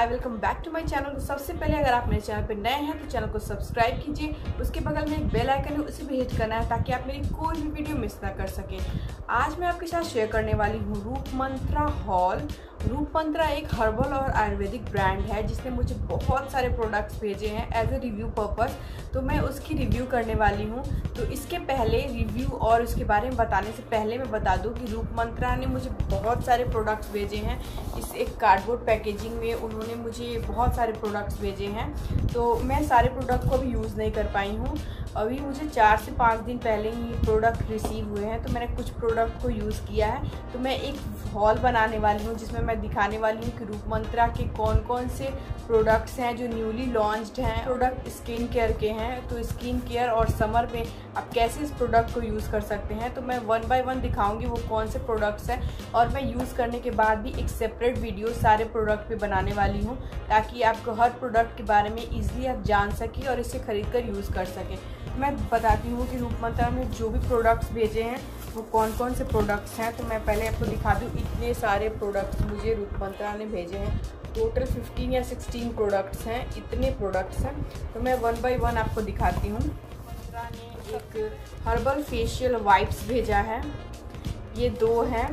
Hi welcome back to my channel तो सबसे पहले अगर आप मेरे चैनल पर नए हैं तो चैनल को सब्सक्राइब कीजिए। उसके बगल में एक बेल आइकन है, उसे भी हिट करना है ताकि आप मेरी कोई भी वीडियो मिस ना कर सकें। आज मैं आपके साथ शेयर करने वाली हूँ रूप मंत्रा हॉल रूप मंत्रा एक हर्बल और आयुर्वेदिक ब्रांड है, जिसने मुझे बहुत सारे प्रोडक्ट्स भेजे हैं एज ए रिव्यू पर्पस तो मैं उसकी रिव्यू करने वाली हूँ। तो इसके पहले रिव्यू और उसके बारे में बताने से पहले मैं बता दूँ कि रूप मंत्रा ने मुझे बहुत सारे प्रोडक्ट्स भेजे हैं। इस एक कार्डबोर्ड पैकेजिंग में उन्होंने मुझे बहुत सारे प्रोडक्ट्स भेजे हैं। तो मैं सारे प्रोडक्ट को अभी यूज़ नहीं कर पाई हूँ। अभी मुझे चार से पाँच दिन पहले ही ये प्रोडक्ट रिसीव हुए हैं तो मैंने कुछ प्रोडक्ट को यूज़ किया है। तो मैं एक हॉल बनाने वाली हूँ, जिसमें मैं दिखाने वाली हूँ कि रूप मंत्रा के कौन कौन से प्रोडक्ट्स हैं जो न्यूली लॉन्च्ड हैं। प्रोडक्ट स्किन केयर के हैं तो स्किन केयर और समर में आप कैसे इस प्रोडक्ट को यूज़ कर सकते हैं? तो मैं वन बाय वन दिखाऊँगी वो कौन से प्रोडक्ट्स हैं, और मैं यूज़ करने के बाद भी एक सेपरेट वीडियो सारे प्रोडक्ट पे बनाने वाली हूँ, ताकि आपको हर प्रोडक्ट के बारे में ईजिली आप जान सकें और इसे खरीद कर यूज़ कर सकें। मैं बताती हूँ कि रूप मंत्रा में जो भी प्रोडक्ट्स भेजे हैं, वो कौन कौन से प्रोडक्ट्स हैं तो मैं पहले आपको दिखा दूँ, इतने सारे प्रोडक्ट्स मुझे रूप मंत्रा ने भेजे हैं। टोटल 15 या 16 प्रोडक्ट्स हैं, इतने प्रोडक्ट्स हैं तो मैं वन बाय वन आपको दिखाती हूँ। मंत्रा ने एक हर्बल फेशियल वाइप्स भेजा है। ये दो हैं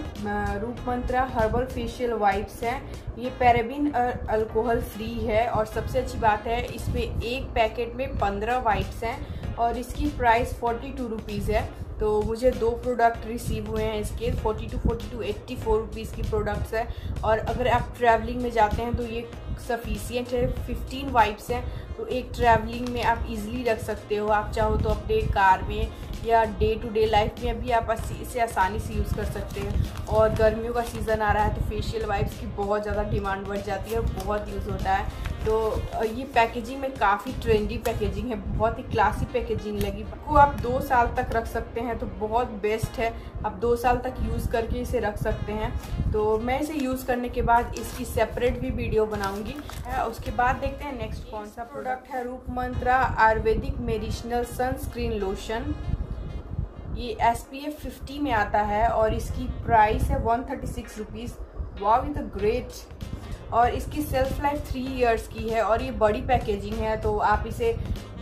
रूप मंत्रा हर्बल फेशियल वाइप्स हैं। ये पैराबिन अल्कोहल फ्री है, और सबसे अच्छी बात है, इसमें एक पैकेट में पंद्रह वाइप्स हैं। और इसकी प्राइस फोर्टी टू रुपीज़ है। तो मुझे दो प्रोडक्ट रिसीव हुए हैं इसके। Forty two forty two eighty four rupees की प्रोडक्ट्स है। और अगर आप ट्रैवलिंग में जाते हैं तो ये सफिशियंट है। फिफ्टीन वाइप्स हैं। तो एक ट्रैवलिंग में आप इजीली रख सकते हो। आप चाहो तो अपने कार में या डे टू डे लाइफ में भी आप इसे आसानी से यूज़ कर सकते हैं। और गर्मियों का सीज़न आ रहा है तो फेशियल वाइप्स की बहुत ज़्यादा डिमांड बढ़ जाती है और बहुत यूज़ होता है। तो ये पैकेजिंग में काफ़ी ट्रेंडी पैकेजिंग है बहुत ही क्लासी पैकेजिंग लगी। को आप दो साल तक रख सकते हैं तो बहुत बेस्ट है। आप दो साल तक यूज़ करके इसे रख सकते हैं। तो मैं इसे यूज़ करने के बाद इसकी सेपरेट भी वीडियो बनाऊँगी। उसके बाद देखते हैं नेक्स्ट कौन सा प्रोडक्ट है Roop Mantra ayurvedic medicinal sunscreen lotion ये एस पी एफ़ फिफ्टी में आता है और इसकी प्राइस है one thirty six rupees wow is a great और इसकी सेल्फ लाइफ थ्री इयर्स की है और ये बड़ी पैकेजिंग है तो आप इसे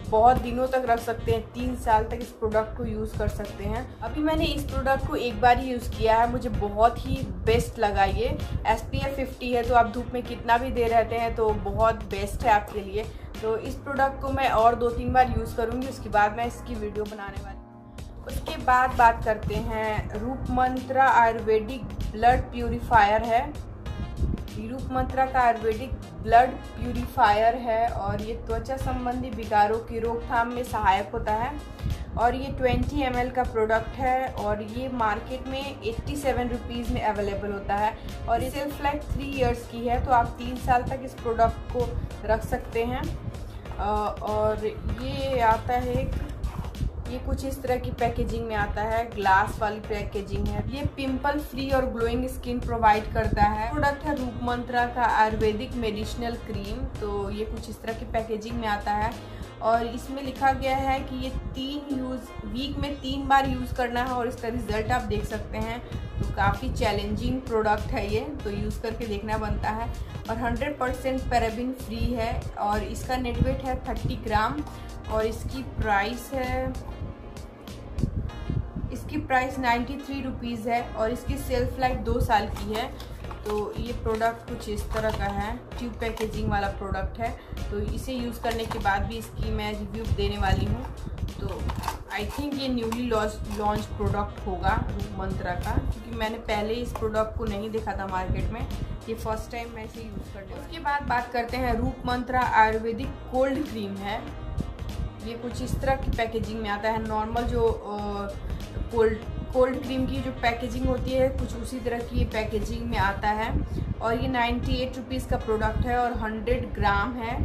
बहुत दिनों तक रख सकते हैं, तीन साल तक इस प्रोडक्ट को यूज़ कर सकते हैं। अभी मैंने इस प्रोडक्ट को एक बार ही यूज़ किया है, मुझे बहुत ही बेस्ट लगा ये। एस पी एफ़ फिफ्टी है तो आप धूप में कितना भी दे रहते हैं तो बहुत बेस्ट है आपके लिए। तो इस प्रोडक्ट को मैं और दो तीन बार यूज़ करूँगी, उसके बाद मैं इसकी वीडियो बनाने वाली उसके बाद बात करते हैं रूप मंत्रा आयुर्वेदिक ब्लड प्यूरिफायर है। रूप मंत्रा का आयुर्वेदिक ब्लड प्यूरिफायर है और ये त्वचा संबंधी विकारों की रोकथाम में सहायक होता है। और ये 20 एम का प्रोडक्ट है और ये मार्केट में एट्टी सेवन रुपीज़ में अवेलेबल होता है और ये सेल्फ लाइफ थ्री इयर्स की है तो आप तीन साल तक इस प्रोडक्ट को रख सकते हैं। और ये आता है ये कुछ इस तरह की पैकेजिंग में आता है ग्लास वाली पैकेजिंग है। ये पिंपल फ्री और ग्लोइंग स्किन प्रोवाइड करता है। प्रोडक्ट है रूप मंत्रा का आयुर्वेदिक मेडिसिनल क्रीम तो ये कुछ इस तरह की पैकेजिंग में आता है। और इसमें लिखा गया है कि ये तीन यूज़ वीक में तीन बार यूज़ करना है और इसका रिज़ल्ट आप देख सकते हैं। तो काफ़ी चैलेंजिंग प्रोडक्ट है ये तो यूज़ करके देखना बनता है। और 100 परसेंट पैराबिन फ्री है और इसका नेटवेट है 30 ग्राम और इसकी प्राइस है, इसकी प्राइस नाइन्टी थ्री रुपीज़ है और इसकी सेल्फ लाइफ दो साल की है। तो ये प्रोडक्ट कुछ इस तरह का है ट्यूब पैकेजिंग वाला प्रोडक्ट है। तो इसे यूज़ करने के बाद भी इसकी मैं रिव्यू देने वाली हूँ। तो आई थिंक ये न्यूली लॉन्च लॉन्च प्रोडक्ट होगा रूप मंत्रा का, क्योंकि मैंने पहले इस प्रोडक्ट को नहीं देखा था मार्केट में। ये फ़र्स्ट टाइम मैं इसे यूज़ कर रही उसके बाद बात करते हैं रूप मंत्रा आयुर्वेदिक कोल्ड क्रीम है। ये कुछ इस तरह की पैकेजिंग में आता है। नॉर्मल जो कोल्ड कोल्ड क्रीम की जो पैकेजिंग होती है, कुछ उसी तरह की ये पैकेजिंग में आता है। और ये नाइन्टी एट रुपीज़ का प्रोडक्ट है और हंड्रेड ग्राम है।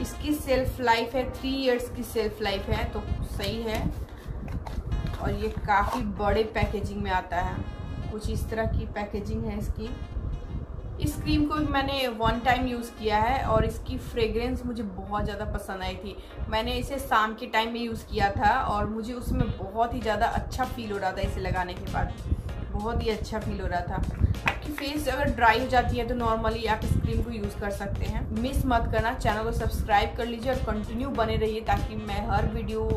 इसकी सेल्फ लाइफ है थ्री इयर्स की सेल्फ लाइफ है तो सही है। और ये काफ़ी बड़े पैकेजिंग में आता है। कुछ इस तरह की पैकेजिंग है इसकी। इस क्रीम को मैंने वन टाइम यूज़ किया है और इसकी फ्रेग्रेंस मुझे बहुत ज़्यादा पसंद आई थी। मैंने इसे शाम के टाइम में यूज़ किया था और मुझे उसमें बहुत ही ज़्यादा अच्छा फील हो रहा था इसे लगाने के बाद। बहुत ही अच्छा फील हो रहा था। आपकी फेस अगर ड्राई हो जाती है तो नॉर्मली आप इस क्रीम को यूज़ कर सकते हैं। मिस मत करना चैनल को सब्सक्राइब कर लीजिए और कंटिन्यू बने रहिए ताकि मैं हर वीडियो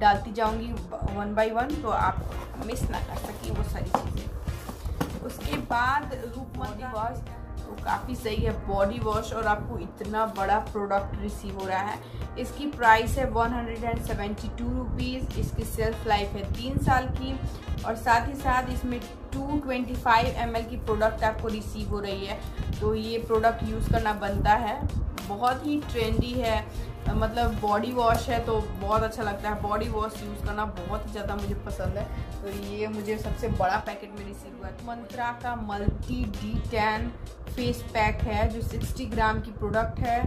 डालती जाऊँगी वन बाई वन तो आप मिस ना कर सकें वो सारी चीज़ें। उसके बाद रूप बॉडी वॉश तो काफ़ी सही है बॉडी वॉश और आपको इतना बड़ा प्रोडक्ट रिसीव हो रहा है। इसकी प्राइस है one hundred and seventy two rupees इसकी सेल्फ लाइफ है तीन साल की और साथ ही साथ इसमें टू ट्वेंटी फाइव एम की प्रोडक्ट आपको रिसीव हो रही है। तो ये प्रोडक्ट यूज़ करना बनता है बहुत ही ट्रेंडी है। मतलब बॉडी वॉश है तो बहुत अच्छा लगता है। बॉडी वॉश यूज़ करना बहुत ही ज़्यादा मुझे पसंद है। तो ये मुझे सबसे बड़ा पैकेट में रिसीव हुआ है। मंत्रा का multi D ten face pack है, जो 60 ग्राम की प्रोडक्ट है।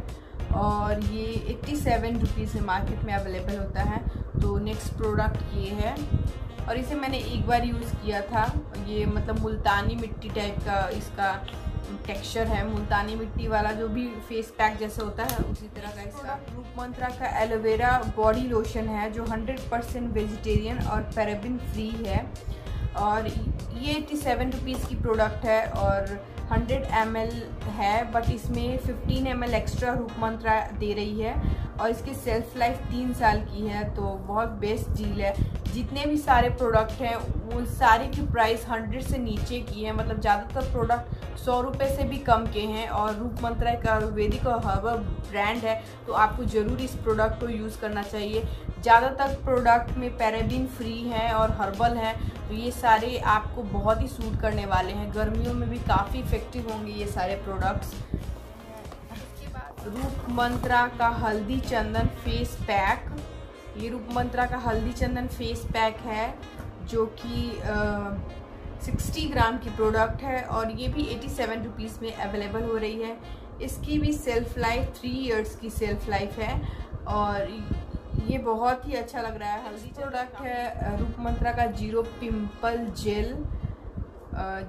और ये एट्टी सेवन रुपीज़ मार्केट में अवेलेबल होता है। तो नेक्स्ट प्रोडक्ट ये है। और इसे मैंने एक बार यूज़ किया था। ये मतलब मुल्तानी मिट्टी टाइप का इसका टेक्सचर है। मुल्तानी मिट्टी वाला जो भी फेस पैक जैसे होता है, उसी तरह का इसका। रूप मंत्रा का एलोवेरा बॉडी लोशन है, जो 100 परसेंट वेजिटेरियन और पैराबिन फ्री है। और ये एट्टी सेवन रुपीज़ की प्रोडक्ट है और 100 एम है बट इसमें 15 एम एक्स्ट्रा रूप मंत्रा दे रही है और इसकी सेल्फ लाइफ तीन साल की है तो बहुत बेस्ट डील है। जितने भी सारे प्रोडक्ट हैं, उन सारे की प्राइस 100 से नीचे की है मतलब ज़्यादातर प्रोडक्ट सौ रुपये से भी कम के हैं और रूप मंत्रा एक आयुर्वेदिक और हर्बल ब्रांड है तो आपको ज़रूर इस प्रोडक्ट को यूज़ करना चाहिए। ज़्यादातर प्रोडक्ट में पैराबिन फ्री है और हर्बल है तो ये सारे आपको बहुत ही सूट करने वाले हैं। गर्मियों में भी काफ़ी इफ़ेक्टिव होंगे ये सारे प्रोडक्ट्स रूप मंत्रा का हल्दी चंदन फेस पैक ये रूप मंत्रा का हल्दी चंदन फेस पैक है, जो कि सिक्सटी ग्राम की प्रोडक्ट है और ये भी एटी सेवन रुपीज़ में अवेलेबल हो रही है। इसकी भी सेल्फ लाइफ थ्री इयर्स की सेल्फ लाइफ है और ये बहुत ही अच्छा लग रहा है। हल्दी प्रोडक्ट है रूप मंत्रा का ज़ीरो पिंपल जेल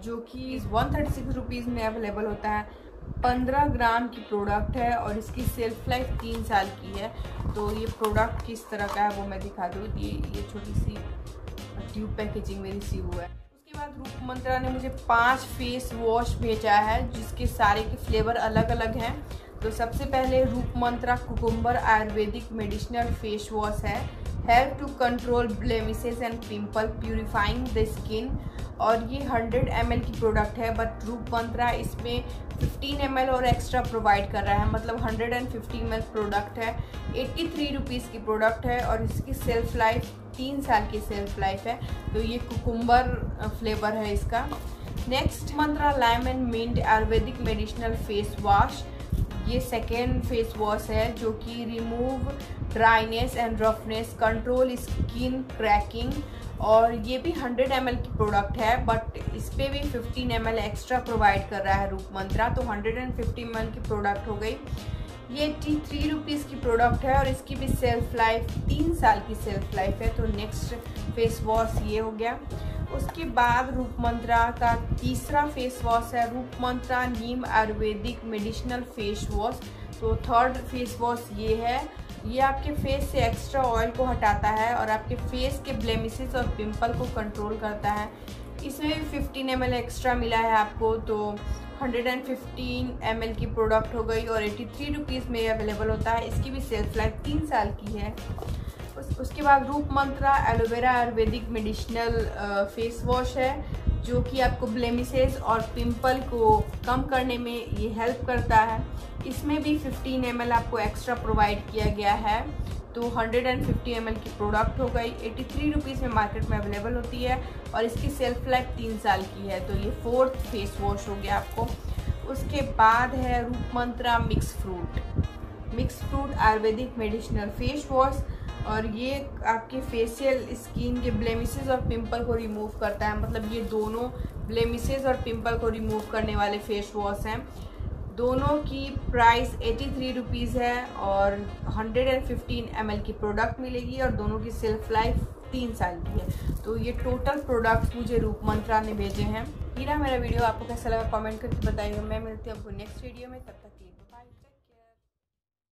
जो कि वन थर्टी सिक्स रुपीज़ में अवेलेबल होता है। पंद्रह ग्राम की प्रोडक्ट है और इसकी सेल्फ लाइफ तीन साल की है। तो ये प्रोडक्ट किस तरह का है वो मैं दिखा दूँ। ये ये छोटी सी ट्यूब पैकेजिंग में रिसीव हुआ है। उसके बाद रूप मंत्रा ने मुझे पाँच फेस वॉश भेजा है, जिसके सारे के फ्लेवर अलग अलग हैं। तो सबसे पहले Roop Mantra cucumber ayurvedic medicinal face wash है। Help to control blemishes and pimple purifying the skin और ये 100 एम की प्रोडक्ट है बट रूप मंत्रा इसमें 15 एम और एक्स्ट्रा प्रोवाइड कर रहा है। मतलब 150 एम प्रोडक्ट है। एट्टी थ्री रुपीज़ की प्रोडक्ट है और इसकी सेल्फ लाइफ तीन साल की सेल्फ लाइफ है। तो ये कुकुम्बर फ्लेवर है इसका। Next Mantra lime and mint ayurvedic medicinal face wash ये सेकेंड फेस वॉश है, जो कि remove dryness and roughness control skin cracking और ये भी 100 एम की प्रोडक्ट है बट इस पर भी 15 एम एक्स्ट्रा प्रोवाइड कर रहा है रूप मंत्रा तो 150 एम की प्रोडक्ट हो गई। ये टी थ्री रुपीज़ की प्रोडक्ट है और इसकी भी सेल्फ लाइफ तीन साल की सेल्फ लाइफ है तो नेक्स्ट फेस वॉश ये हो गया। उसके बाद रूप मंत्रा का तीसरा फेस वॉश है। Roop Mantra neem ayurvedic medicinal face wash तो थर्ड फेस वॉश ये है। ये आपके फेस से एक्स्ट्रा ऑयल को हटाता है और आपके फेस के ब्लेमिसेस और पिंपल को कंट्रोल करता है। इसमें भी फिफ्टीन एम एक्स्ट्रा मिला है आपको। तो 115 एम की प्रोडक्ट हो गई और एटी थ्री रुपीज़ में अवेलेबल होता है। इसकी भी सेल्फ लाइफ तीन साल की है। उस, उसके बाद Roop Mantra aloe vera ayurvedic medicinal face wash है जो कि आपको ब्लेमिसेस और पिंपल को कम करने में ये हेल्प करता है। इसमें भी 15 एम आपको एक्स्ट्रा प्रोवाइड किया गया है। तो 150 एम की प्रोडक्ट हो गई। एटी थ्री रुपीज़ में मार्केट में अवेलेबल होती है और इसकी सेल्फ लाइफ तीन साल की है। तो ये फोर्थ फेस वॉश हो गया आपको। उसके बाद है Roop Mantra mix fruit mix fruit Ayurvedic medicinal face wash और ये आपके फेशियल स्किन के ब्लेमिसेस और पिंपल को रिमूव करता है। मतलब ये दोनों ब्लेमिसेस और पिंपल को रिमूव करने वाले फेस वॉश हैं। दोनों की प्राइस एटी थ्री रुपीज़ है और हंड्रेड एंड फिफ्टीन एम की प्रोडक्ट मिलेगी और दोनों की सेल्फ लाइफ तीन साल की है। तो ये टोटल प्रोडक्ट मुझे रूप मंत्रा ने भेजे हैं। हीरा, मेरा वीडियो आपको कैसा लगा? कमेंट करके बताइए मैं मिलती हूँ आपको नेक्स्ट वीडियो में। तब तक